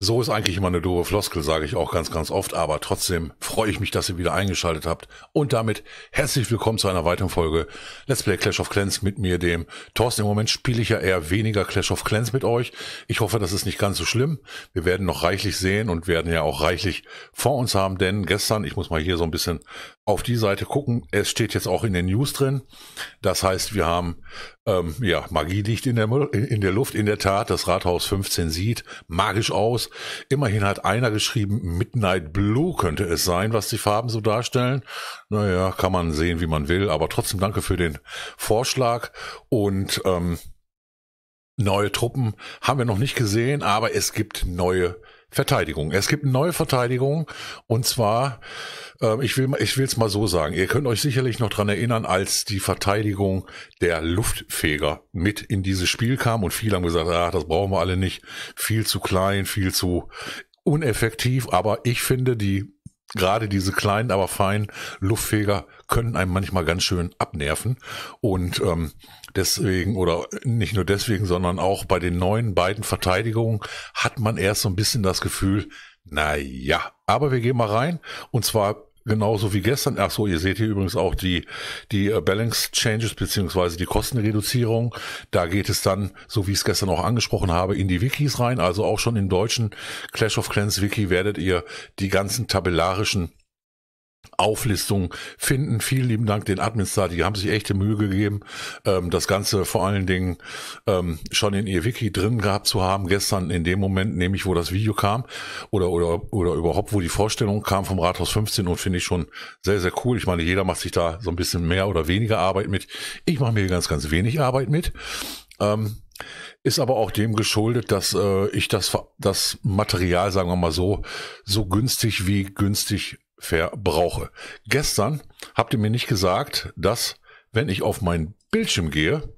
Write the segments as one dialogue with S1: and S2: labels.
S1: So ist eigentlich immer eine doofe Floskel, sage ich auch ganz, ganz oft, aber trotzdem freue ich mich, dass ihr wieder eingeschaltet habt. Und damit herzlich willkommen zu einer weiteren Folge Let's Play Clash of Clans mit mir, dem Thorsten. Im Moment spiele ich ja eher weniger Clash of Clans mit euch. Ich hoffe, das ist nicht ganz so schlimm. Wir werden noch reichlich sehen und werden ja auch reichlich vor uns haben, denn gestern, ich muss mal hier so ein bisschen auf die Seite gucken. Es steht jetzt auch in den News drin. Das heißt, wir haben ähm, ja Magie liegt in der in der Luft. In der Tat, das Rathaus 15 sieht magisch aus. Immerhin hat einer geschrieben, Midnight Blue könnte es sein, was die Farben so darstellen. Naja, kann man sehen, wie man will. Aber trotzdem danke für den Vorschlag und ähm, neue Truppen haben wir noch nicht gesehen, aber es gibt neue Verteidigung. Es gibt eine neue Verteidigung und zwar, äh, ich will ich will es mal so sagen. Ihr könnt euch sicherlich noch dran erinnern, als die Verteidigung der Luftfeger mit in dieses Spiel kam und viele haben gesagt, ach, das brauchen wir alle nicht, viel zu klein, viel zu uneffektiv. Aber ich finde die gerade diese kleinen, aber feinen Luftfeger können einem manchmal ganz schön abnerven. Und ähm, deswegen, oder nicht nur deswegen, sondern auch bei den neuen beiden Verteidigungen hat man erst so ein bisschen das Gefühl, na ja, aber wir gehen mal rein. Und zwar genauso wie gestern. Ach so, ihr seht hier übrigens auch die, die äh, Balance Changes beziehungsweise die Kostenreduzierung. Da geht es dann, so wie ich es gestern auch angesprochen habe, in die Wikis rein. Also auch schon im deutschen Clash of Clans Wiki werdet ihr die ganzen tabellarischen Auflistung finden. Vielen lieben Dank den Admins da, die haben sich echte Mühe gegeben, ähm, das Ganze vor allen Dingen ähm, schon in ihr Wiki drin gehabt zu haben. Gestern in dem Moment, nämlich wo das Video kam oder oder oder überhaupt wo die Vorstellung kam vom Rathaus 15 und finde ich schon sehr sehr cool. Ich meine, jeder macht sich da so ein bisschen mehr oder weniger Arbeit mit. Ich mache mir ganz ganz wenig Arbeit mit. Ähm, ist aber auch dem geschuldet, dass äh, ich das das Material, sagen wir mal so, so günstig wie günstig verbrauche. Gestern habt ihr mir nicht gesagt, dass, wenn ich auf meinen Bildschirm gehe,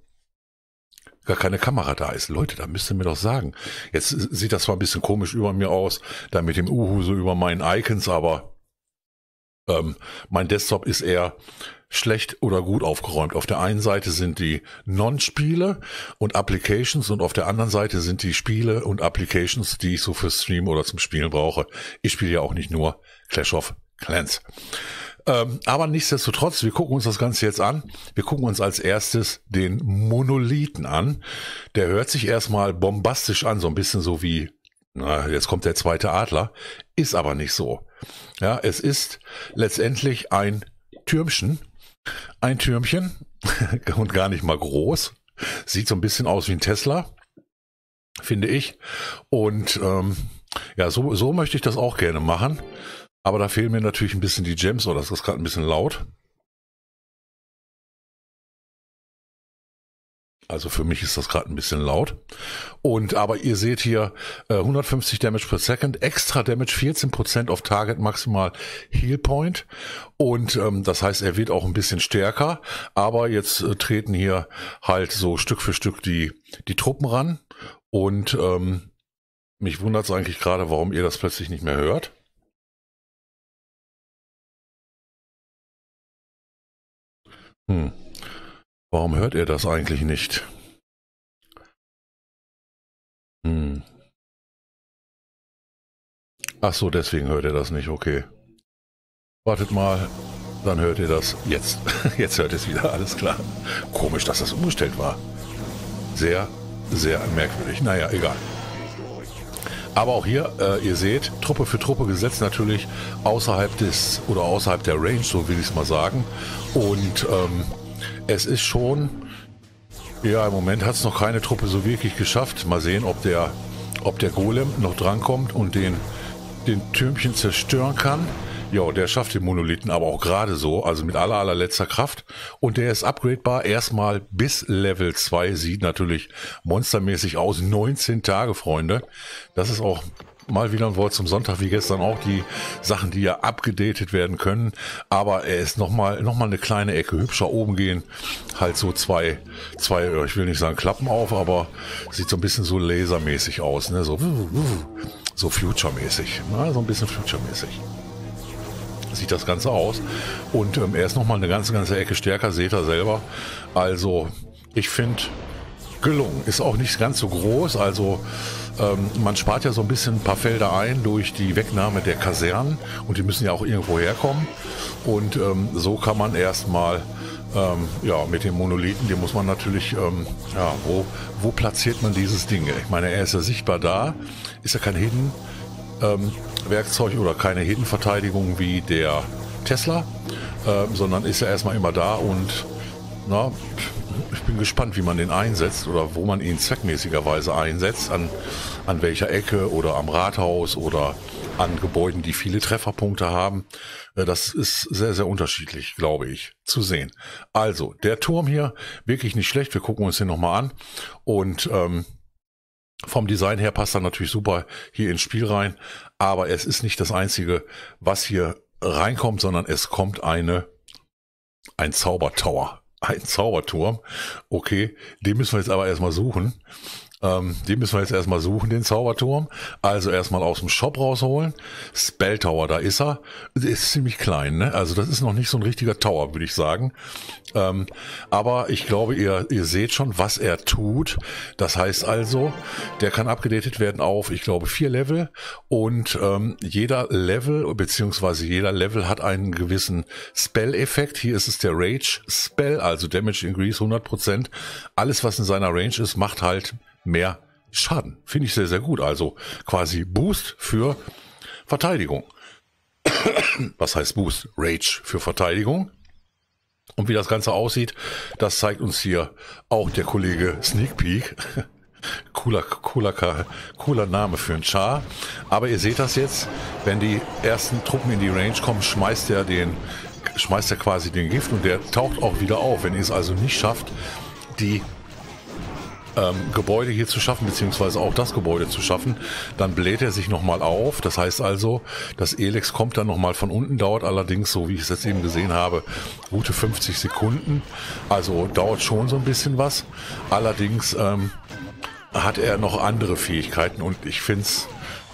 S1: gar keine Kamera da ist. Leute, da müsst ihr mir doch sagen. Jetzt sieht das zwar ein bisschen komisch über mir aus, da mit dem Uhu so über meinen Icons, aber ähm, mein Desktop ist eher schlecht oder gut aufgeräumt. Auf der einen Seite sind die Non-Spiele und Applications und auf der anderen Seite sind die Spiele und Applications, die ich so für Stream oder zum Spielen brauche. Ich spiele ja auch nicht nur Clash of Clans. Ähm, aber nichtsdestotrotz, wir gucken uns das Ganze jetzt an. Wir gucken uns als erstes den Monolithen an. Der hört sich erstmal bombastisch an, so ein bisschen so wie, na, jetzt kommt der zweite Adler. Ist aber nicht so. Ja, es ist letztendlich ein Türmchen. Ein Türmchen und gar nicht mal groß. Sieht so ein bisschen aus wie ein Tesla, finde ich. Und ähm, ja, so, so möchte ich das auch gerne machen. Aber da fehlen mir natürlich ein bisschen die Gems, oder das ist gerade ein bisschen laut. Also für mich ist das gerade ein bisschen laut. Und aber ihr seht hier äh, 150 Damage per Second, extra Damage 14% auf Target maximal Heal Point. Und ähm, das heißt, er wird auch ein bisschen stärker. Aber jetzt äh, treten hier halt so Stück für Stück die, die Truppen ran. Und ähm, mich wundert es eigentlich gerade, warum ihr das plötzlich nicht mehr hört. Hm. Warum hört er das eigentlich nicht? Hm. Ach so, deswegen hört er das nicht, okay. Wartet mal, dann hört ihr das jetzt. Jetzt hört es wieder, alles klar. Komisch, dass das umgestellt war. Sehr, sehr merkwürdig. Naja, egal. Aber auch hier, äh, ihr seht, Truppe für Truppe gesetzt natürlich außerhalb des oder außerhalb der Range, so will ich es mal sagen. Und ähm, es ist schon, ja, im Moment hat es noch keine Truppe so wirklich geschafft. Mal sehen, ob der, ob der Golem noch drankommt und den, den Türmchen zerstören kann. Ja, der schafft den Monolithen aber auch gerade so, also mit aller allerletzter Kraft. Und der ist upgradebar erstmal bis Level 2. Sieht natürlich monstermäßig aus. 19 Tage, Freunde. Das ist auch mal wieder ein Wort zum Sonntag, wie gestern auch, die Sachen, die ja abgedatet werden können. Aber er ist nochmal noch mal eine kleine Ecke hübscher oben gehen. Halt so zwei, zwei, ich will nicht sagen Klappen auf, aber sieht so ein bisschen so lasermäßig aus, ne? So, so future-mäßig. Ne? So ein bisschen future-mäßig sieht das Ganze aus. Und ähm, er ist nochmal eine ganze, ganze Ecke stärker, seht ihr selber. Also, ich finde, gelungen. Ist auch nicht ganz so groß, also ähm, man spart ja so ein bisschen ein paar Felder ein durch die Wegnahme der Kasernen und die müssen ja auch irgendwo herkommen. Und ähm, so kann man erstmal ähm, ja, mit dem Monolithen, den muss man natürlich, ähm, ja, wo, wo platziert man dieses Ding? Ich meine, er ist ja sichtbar da, ist ja kein Hidden ähm, Werkzeug oder keine Hidden Verteidigung wie der Tesla, äh, sondern ist ja erstmal immer da und na, ich bin gespannt, wie man den einsetzt oder wo man ihn zweckmäßigerweise einsetzt, an, an welcher Ecke oder am Rathaus oder an Gebäuden, die viele Trefferpunkte haben. Äh, das ist sehr, sehr unterschiedlich, glaube ich, zu sehen. Also, der Turm hier, wirklich nicht schlecht. Wir gucken uns den nochmal an. Und ähm, vom Design her passt er natürlich super hier ins Spiel rein. Aber es ist nicht das Einzige, was hier reinkommt, sondern es kommt eine ein Zaubertower ein Zauberturm. Okay, den müssen wir jetzt aber erstmal suchen. Ähm, den müssen wir jetzt erstmal suchen, den Zauberturm. Also erstmal aus dem Shop rausholen. Spell Tower, da ist er. Der ist ziemlich klein, ne? Also das ist noch nicht so ein richtiger Tower, würde ich sagen. Ähm, aber ich glaube, ihr, ihr seht schon, was er tut. Das heißt also, der kann abgedatet werden auf, ich glaube, vier Level. Und ähm, jeder Level, beziehungsweise jeder Level hat einen gewissen Spell-Effekt. Hier ist es der Rage-Spell, also Damage Increase 100%. Alles, was in seiner Range ist, macht halt mehr Schaden. Finde ich sehr, sehr gut. Also quasi Boost für Verteidigung. Was heißt Boost? Rage für Verteidigung. Und wie das Ganze aussieht, das zeigt uns hier auch der Kollege Sneak Peek. cooler, cooler, cooler Name für einen Char. Aber ihr seht das jetzt, wenn die ersten Truppen in die Range kommen, schmeißt er den, schmeißt er quasi den Gift und der taucht auch wieder auf. Wenn ihr es also nicht schafft, die ähm, Gebäude hier zu schaffen, beziehungsweise auch das Gebäude zu schaffen. Dann bläht er sich nochmal auf. Das heißt also, das Elex kommt dann nochmal von unten, dauert allerdings, so wie ich es jetzt eben gesehen habe, gute 50 Sekunden. Also dauert schon so ein bisschen was. Allerdings ähm, hat er noch andere Fähigkeiten und ich finde es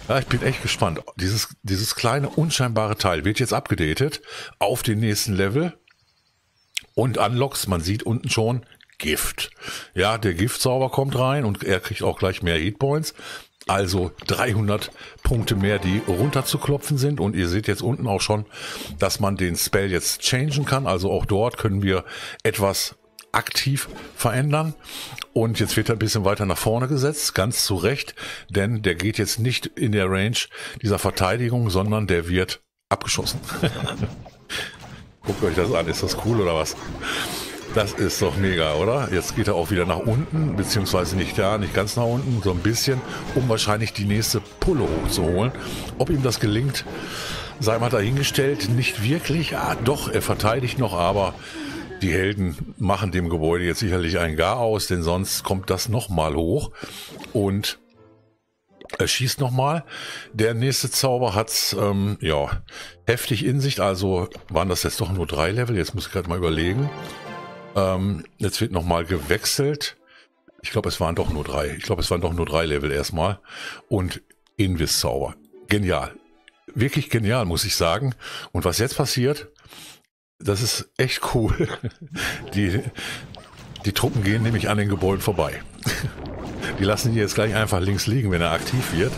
S1: ja, ich bin echt gespannt. Dieses, dieses kleine, unscheinbare Teil wird jetzt abgedatet auf den nächsten Level. Und Unlocks, man sieht unten schon, Gift. Ja, der Giftzauber kommt rein und er kriegt auch gleich mehr Hitpoints. Also 300 Punkte mehr, die runterzuklopfen sind. Und ihr seht jetzt unten auch schon, dass man den Spell jetzt changen kann. Also auch dort können wir etwas aktiv verändern. Und jetzt wird er ein bisschen weiter nach vorne gesetzt, ganz zu Recht, denn der geht jetzt nicht in der Range dieser Verteidigung, sondern der wird abgeschossen. Guckt euch das an, ist das cool oder was? Das ist doch mega, oder? Jetzt geht er auch wieder nach unten, beziehungsweise nicht da, nicht ganz nach unten, so ein bisschen, um wahrscheinlich die nächste Pulle hochzuholen. Ob ihm das gelingt, sei mal dahingestellt, nicht wirklich. Ah, doch, er verteidigt noch, aber die Helden machen dem Gebäude jetzt sicherlich ein Gar aus, denn sonst kommt das nochmal hoch und er schießt nochmal. Der nächste Zauber hat's ähm, ja heftig in sich. Also waren das jetzt doch nur drei Level. Jetzt muss ich gerade mal überlegen. Ähm, jetzt wird nochmal gewechselt. Ich glaube, es waren doch nur drei. Ich glaube, es waren doch nur drei Level erstmal. Und Invis-Zauber. Genial. Wirklich genial, muss ich sagen. Und was jetzt passiert, das ist echt cool. Die, die Truppen gehen nämlich an den Gebäuden vorbei. Die lassen ihn jetzt gleich einfach links liegen, wenn er aktiv wird.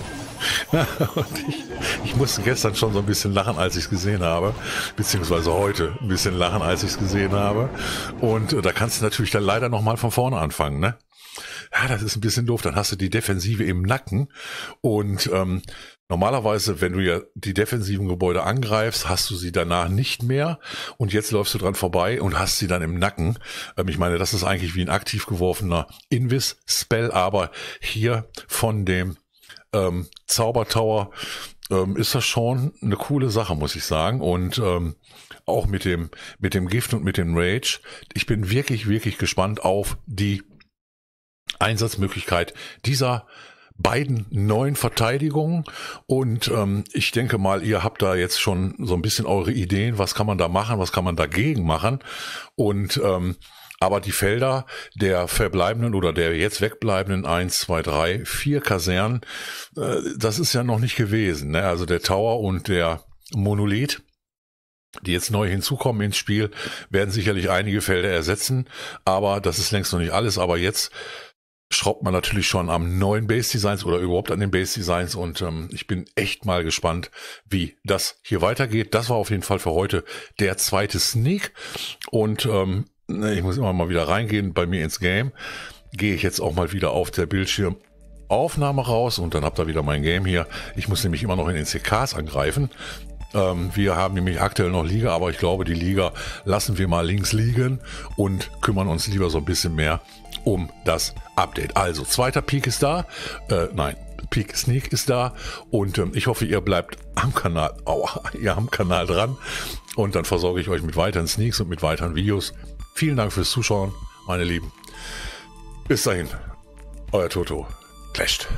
S1: Und ich, ich musste gestern schon so ein bisschen lachen, als ich es gesehen habe, beziehungsweise heute ein bisschen lachen, als ich es gesehen habe. Und äh, da kannst du natürlich dann leider nochmal von vorne anfangen, ne? Ja, das ist ein bisschen doof. Dann hast du die Defensive im Nacken und ähm, Normalerweise, wenn du ja die defensiven Gebäude angreifst, hast du sie danach nicht mehr und jetzt läufst du dran vorbei und hast sie dann im Nacken. Ähm, ich meine, das ist eigentlich wie ein aktiv geworfener Invis-Spell, aber hier von dem ähm, Zaubertower ähm, ist das schon eine coole Sache, muss ich sagen. Und ähm, auch mit dem, mit dem Gift und mit dem Rage. Ich bin wirklich, wirklich gespannt auf die Einsatzmöglichkeit dieser beiden neuen Verteidigungen. Und ähm, ich denke mal, ihr habt da jetzt schon so ein bisschen eure Ideen, was kann man da machen, was kann man dagegen machen. Und ähm, aber die Felder der verbleibenden oder der jetzt wegbleibenden eins, zwei, drei, vier Kasernen, äh, das ist ja noch nicht gewesen. Ne? Also der Tower und der Monolith, die jetzt neu hinzukommen ins Spiel, werden sicherlich einige Felder ersetzen, aber das ist längst noch nicht alles. Aber jetzt schraubt man natürlich schon am neuen Base Designs oder überhaupt an den Base Designs und ähm, ich bin echt mal gespannt, wie das hier weitergeht. Das war auf jeden Fall für heute der zweite Sneak und ähm, ich muss immer mal wieder reingehen bei mir ins Game. Gehe ich jetzt auch mal wieder auf der Bildschirmaufnahme raus und dann habt ihr wieder mein Game hier. Ich muss nämlich immer noch in den CKs angreifen. Ähm, wir haben nämlich aktuell noch Liga, aber ich glaube, die Liga lassen wir mal links liegen und kümmern uns lieber so ein bisschen mehr um das Update. Also, zweiter Peak ist da. Äh, nein, Peak Sneak ist da und ähm, ich hoffe, ihr bleibt am Kanal, aua, ihr am Kanal dran und dann versorge ich euch mit weiteren Sneaks und mit weiteren Videos. Vielen Dank fürs Zuschauen, meine Lieben. Bis dahin, euer Toto. Clashed.